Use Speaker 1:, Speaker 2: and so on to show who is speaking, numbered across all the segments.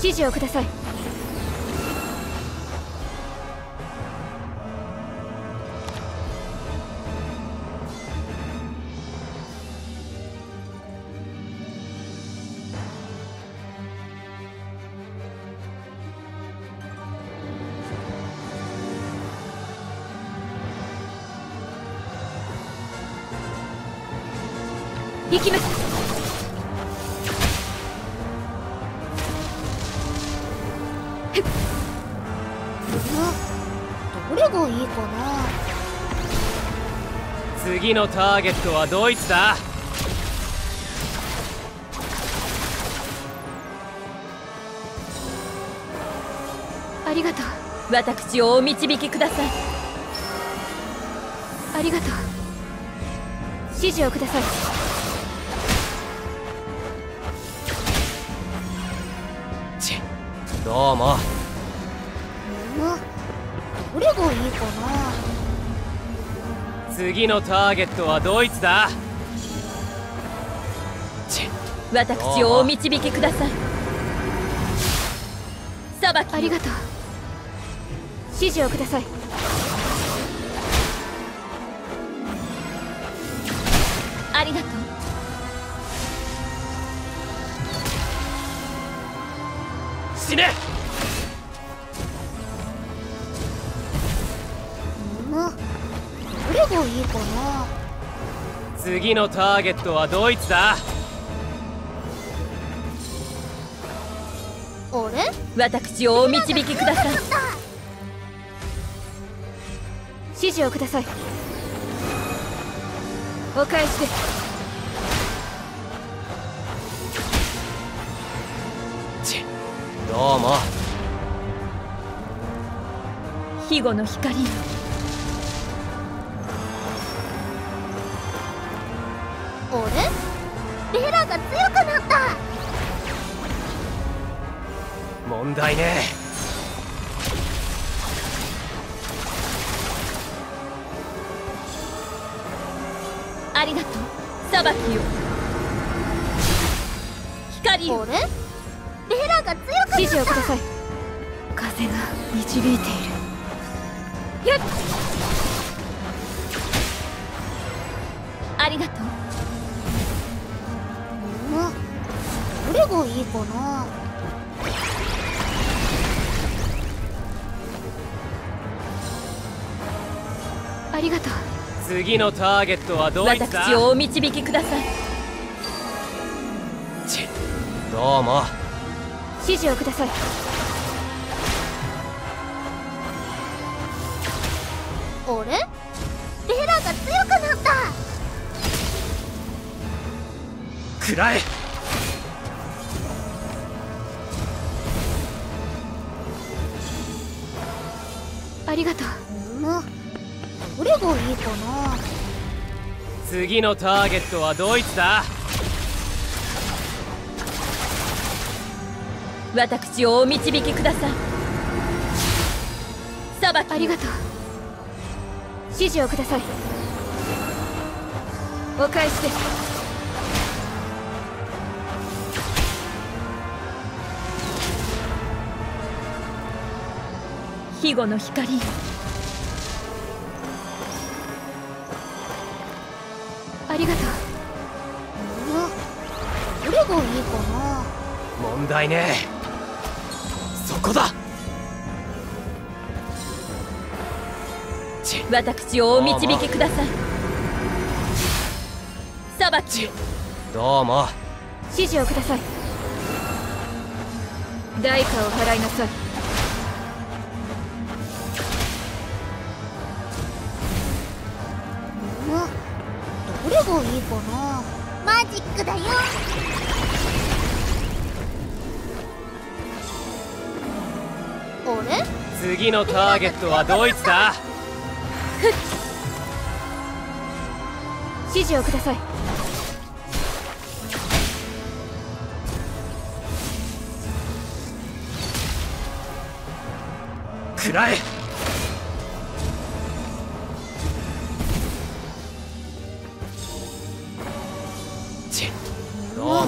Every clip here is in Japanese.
Speaker 1: 指示をください。行きます。
Speaker 2: どれがいいかな。
Speaker 3: 次のターゲットはドイツだ。
Speaker 1: ありがとう。
Speaker 4: 私をお導きください。
Speaker 1: ありがとう。指示をください。
Speaker 3: どうも。
Speaker 2: う。んどれがいいかな？
Speaker 3: 次のターゲットはドイツだ。
Speaker 4: 私をお導きください。裁き
Speaker 1: ありがとう。指示をください。
Speaker 4: ありがとう。
Speaker 3: 死ね
Speaker 2: うんどれがいいかな？
Speaker 3: 次のターゲットはドイツだ。
Speaker 2: あれ？
Speaker 4: 私をお導きください。
Speaker 1: 指示をください。お返しで。す
Speaker 3: どうも。
Speaker 4: 庇護の光。よ
Speaker 2: れベラが強くなった。
Speaker 3: 問題ね。
Speaker 4: ありがとう。裁きよ光よ
Speaker 2: あれベラが強くなった。
Speaker 1: 指示をください。風が導いている。やっ。
Speaker 4: ありがとう
Speaker 2: どれがいいかな？
Speaker 1: ありがとう。
Speaker 3: 次のターゲットはドイツだ？
Speaker 4: 私をお導きください。
Speaker 3: チッ。どうも。
Speaker 1: 指示をください。
Speaker 2: あれ？ベラが強くなった。
Speaker 3: 食らえ
Speaker 1: ありがとう。
Speaker 2: うん。どれがいいかな？
Speaker 3: 次のターゲットはドイツだ。
Speaker 4: 私をお導きください。裁き
Speaker 1: ありがとう。指示をください。お返しです
Speaker 4: 庇護の光。よ
Speaker 1: ありがとう。
Speaker 2: うん。どれがいいかな？
Speaker 3: 問題ね。そこだ。
Speaker 4: 私をお導きください。裁き。
Speaker 3: どうも。
Speaker 1: 指示をください。代価を払いなさい
Speaker 2: どれがいいかな?マジックだよ。あれ?
Speaker 3: 次のターゲットはドイツだ。
Speaker 1: 指示をください。
Speaker 3: 食らえ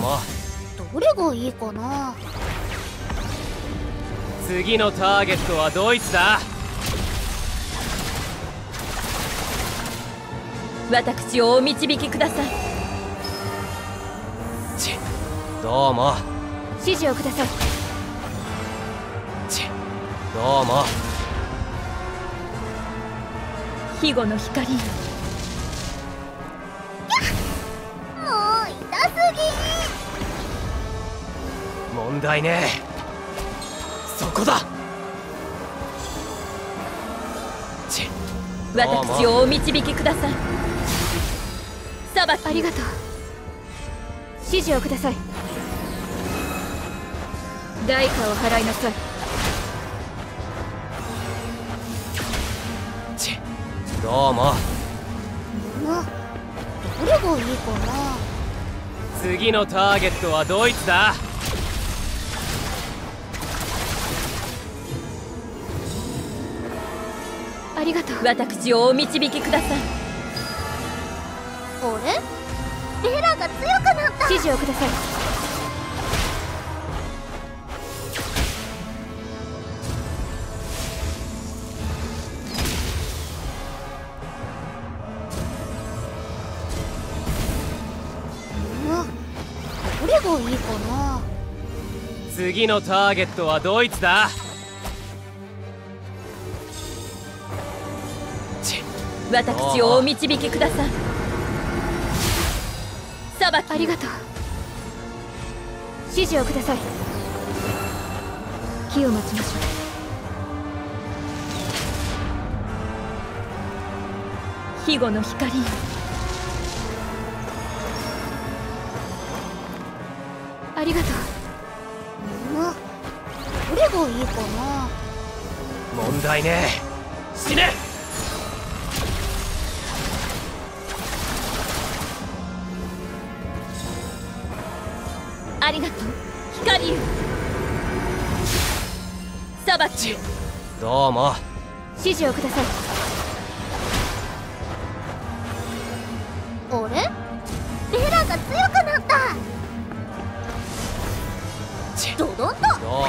Speaker 3: も。
Speaker 2: どれがいいかな？
Speaker 3: 次のターゲットはドイツだ。
Speaker 4: 私をお導きください。
Speaker 3: ちどうも。
Speaker 1: 指示をください。
Speaker 3: ちどうも。
Speaker 4: 庇護の光
Speaker 3: 問題ね。えそこだ。
Speaker 4: 私をお導きください。裁き。
Speaker 1: ありがとう。指示をください。代価を払いなさい。
Speaker 3: ちどうも。
Speaker 2: どれがいいかな。
Speaker 3: 次のターゲットはドイツだ
Speaker 1: ありがとう。
Speaker 4: 私をお導きください。
Speaker 2: あれベラが強くなった。
Speaker 1: 指示をください。
Speaker 2: などれがいいかな？
Speaker 3: 次のターゲットはドイツだ
Speaker 4: 私をお導きください。裁き
Speaker 1: ありがとう。指示をください。気を待ちましょ
Speaker 4: 庇護の光
Speaker 1: ありがとう。
Speaker 2: などれがいいかな。
Speaker 3: 問題ねえ。死ね
Speaker 4: ありがとう。光よ。裁きよ
Speaker 3: どうも。
Speaker 1: 指示をください。
Speaker 2: あれベラが強くなった。
Speaker 3: ち。
Speaker 2: ドドンと
Speaker 3: どうも